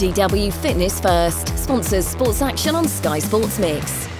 DW Fitness First sponsors sports action on Sky Sports Mix.